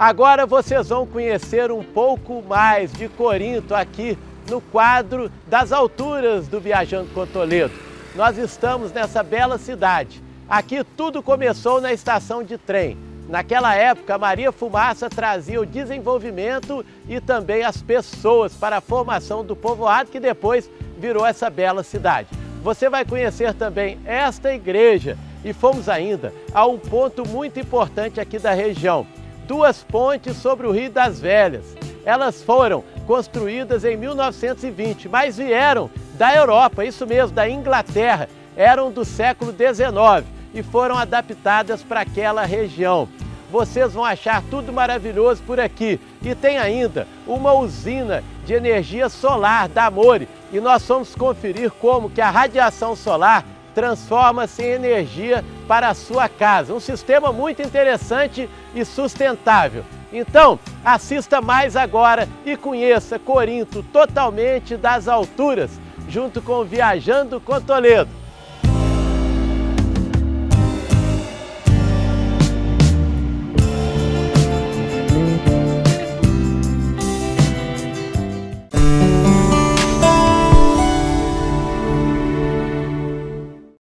Agora vocês vão conhecer um pouco mais de Corinto aqui no quadro das alturas do Viajando com Toledo. Nós estamos nessa bela cidade. Aqui tudo começou na estação de trem. Naquela época, Maria Fumaça trazia o desenvolvimento e também as pessoas para a formação do povoado que depois virou essa bela cidade. Você vai conhecer também esta igreja e fomos ainda a um ponto muito importante aqui da região. Duas pontes sobre o Rio das Velhas. Elas foram construídas em 1920, mas vieram da Europa, isso mesmo, da Inglaterra. Eram do século XIX e foram adaptadas para aquela região. Vocês vão achar tudo maravilhoso por aqui. E tem ainda uma usina de energia solar da Amore. E nós vamos conferir como que a radiação solar transforma-se em energia para a sua casa. Um sistema muito interessante e sustentável. Então, assista mais agora e conheça Corinto totalmente das alturas, junto com Viajando com Toledo.